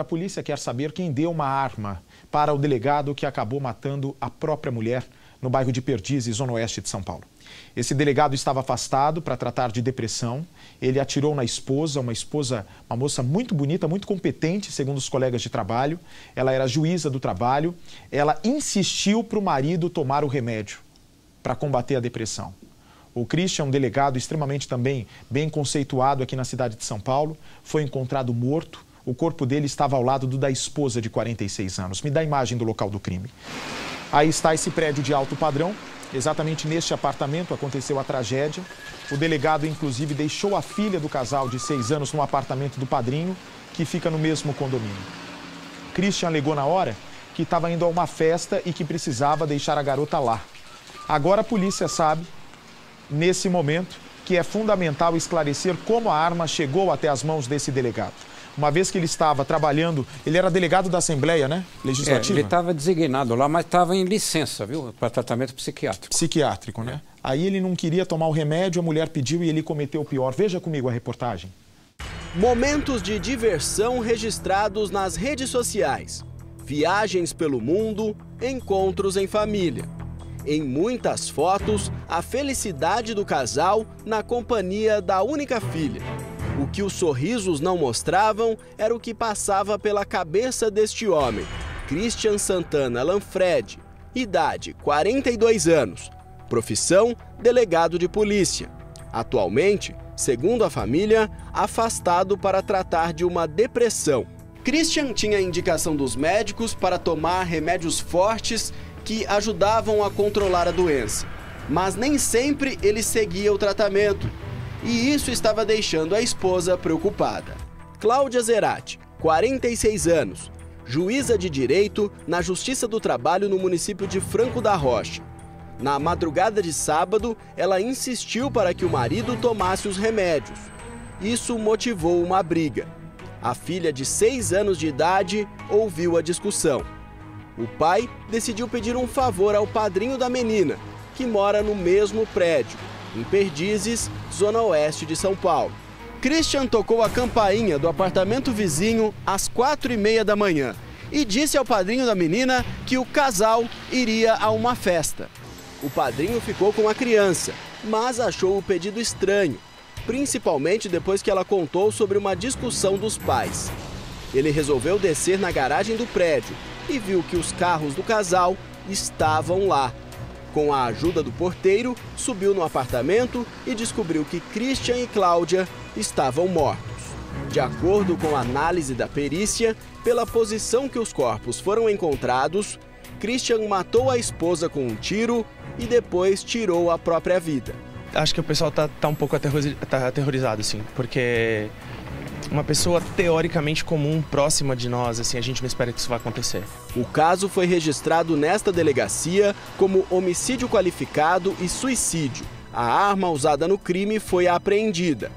A polícia quer saber quem deu uma arma para o delegado que acabou matando a própria mulher no bairro de Perdizes, zona oeste de São Paulo. Esse delegado estava afastado para tratar de depressão. Ele atirou na esposa, uma esposa, uma moça muito bonita, muito competente, segundo os colegas de trabalho. Ela era juíza do trabalho. Ela insistiu para o marido tomar o remédio para combater a depressão. O Christian, um delegado extremamente também bem conceituado aqui na cidade de São Paulo, foi encontrado morto o corpo dele estava ao lado do da esposa de 46 anos. Me dá a imagem do local do crime. Aí está esse prédio de alto padrão. Exatamente neste apartamento aconteceu a tragédia. O delegado, inclusive, deixou a filha do casal de seis anos no apartamento do padrinho, que fica no mesmo condomínio. Christian alegou na hora que estava indo a uma festa e que precisava deixar a garota lá. Agora a polícia sabe, nesse momento, que é fundamental esclarecer como a arma chegou até as mãos desse delegado uma vez que ele estava trabalhando, ele era delegado da Assembleia, né? Legislativa. É, ele estava designado lá, mas estava em licença, viu? Para tratamento psiquiátrico. Psiquiátrico, né? É. Aí ele não queria tomar o remédio, a mulher pediu e ele cometeu o pior. Veja comigo a reportagem. Momentos de diversão registrados nas redes sociais. Viagens pelo mundo, encontros em família. Em muitas fotos, a felicidade do casal na companhia da única filha. O que os sorrisos não mostravam era o que passava pela cabeça deste homem, Christian Santana Lanfred, idade 42 anos, profissão delegado de polícia. Atualmente, segundo a família, afastado para tratar de uma depressão. Christian tinha indicação dos médicos para tomar remédios fortes que ajudavam a controlar a doença, mas nem sempre ele seguia o tratamento e isso estava deixando a esposa preocupada. Cláudia Zerati, 46 anos, juíza de direito na Justiça do Trabalho no município de Franco da Rocha. Na madrugada de sábado, ela insistiu para que o marido tomasse os remédios. Isso motivou uma briga. A filha de 6 anos de idade ouviu a discussão. O pai decidiu pedir um favor ao padrinho da menina, que mora no mesmo prédio em Perdizes, zona oeste de São Paulo. Christian tocou a campainha do apartamento vizinho às quatro e meia da manhã e disse ao padrinho da menina que o casal iria a uma festa. O padrinho ficou com a criança, mas achou o pedido estranho, principalmente depois que ela contou sobre uma discussão dos pais. Ele resolveu descer na garagem do prédio e viu que os carros do casal estavam lá. Com a ajuda do porteiro, subiu no apartamento e descobriu que Christian e Cláudia estavam mortos. De acordo com a análise da perícia, pela posição que os corpos foram encontrados, Christian matou a esposa com um tiro e depois tirou a própria vida. Acho que o pessoal tá, tá um pouco tá aterrorizado, sim, porque uma pessoa teoricamente comum, próxima de nós, assim, a gente não espera que isso vá acontecer. O caso foi registrado nesta delegacia como homicídio qualificado e suicídio. A arma usada no crime foi apreendida.